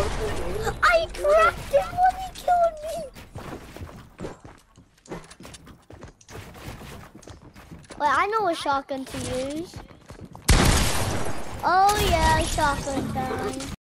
I cracked him when he killed me. Wait, I know a shotgun to use. Oh yeah, shotgun time.